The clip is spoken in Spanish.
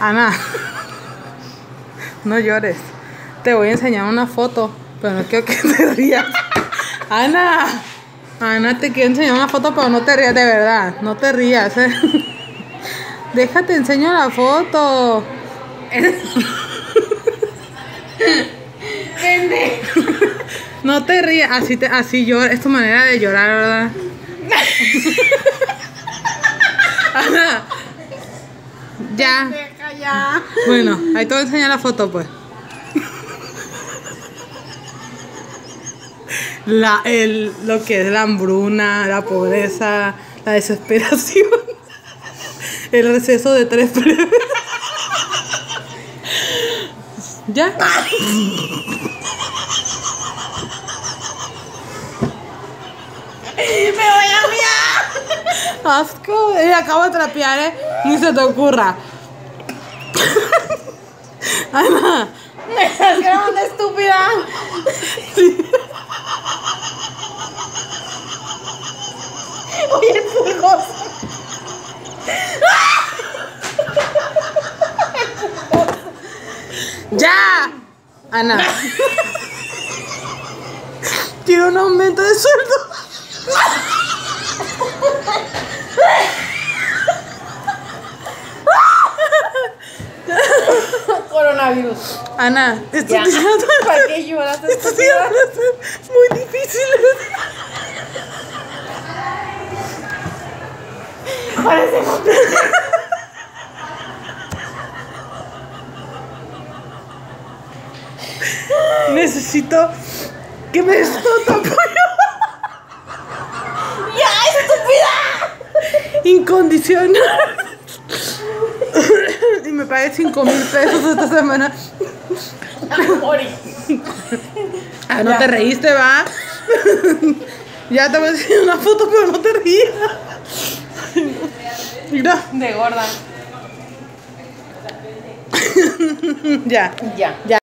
Ana, no llores. Te voy a enseñar una foto, pero no quiero que te rías. Ana, Ana, te quiero enseñar una foto, pero no te rías de verdad. No te rías, eh. Déjate, enseño la foto. No te rías, así, te, así llora, es tu manera de llorar, ¿verdad? Ana, ya. Bueno, ahí te voy a enseñar la foto, pues. La, el, lo que es la hambruna, la pobreza, la desesperación, el receso de tres plebes. ¿Ya? Me voy a miar. Asco, eh, acabo de trapear, ¿eh? Ni se te ocurra. Ana, Me estás grabando estúpida. Oye, el pulgoso. ¡Ya! Ana. Quiero un aumento de sueldo. Coronavirus. Ana, esto Ya. ¿Para qué lloras? esto sí va a ser muy difícil. Parece Necesito que me des todo tu apoyo ¡Ya, estúpida! incondicional. Me pagué 5 mil pesos esta semana. Ah, no Ya. te reíste, va. ya te voy a enseñar una foto, pero no te rías. Mira, De gorda. ya, Ya. ya.